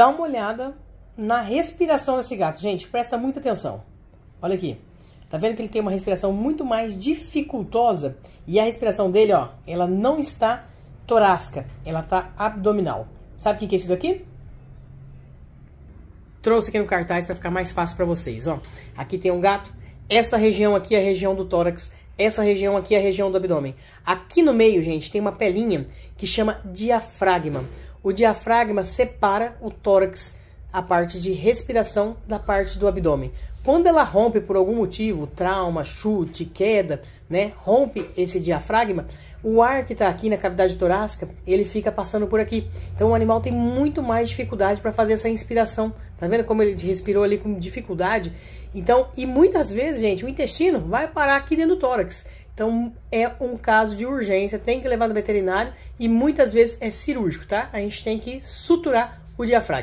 dar uma olhada na respiração desse gato. Gente, presta muita atenção. Olha aqui. Tá vendo que ele tem uma respiração muito mais dificultosa? E a respiração dele, ó, ela não está torácica, ela tá abdominal. Sabe o que é isso daqui? Trouxe aqui no cartaz para ficar mais fácil para vocês, ó. Aqui tem um gato. Essa região aqui é a região do tórax. Essa região aqui é a região do abdômen. Aqui no meio, gente, tem uma pelinha que chama diafragma. O diafragma separa o tórax, a parte de respiração da parte do abdômen. Quando ela rompe por algum motivo, trauma, chute, queda, né, rompe esse diafragma, o ar que está aqui na cavidade torácica, ele fica passando por aqui. Então o animal tem muito mais dificuldade para fazer essa inspiração. Tá vendo como ele respirou ali com dificuldade? Então, e muitas vezes, gente, o intestino vai parar aqui dentro do tórax. Então é um caso de urgência, tem que levar no veterinário e muitas vezes é cirúrgico, tá? A gente tem que suturar o diafragma.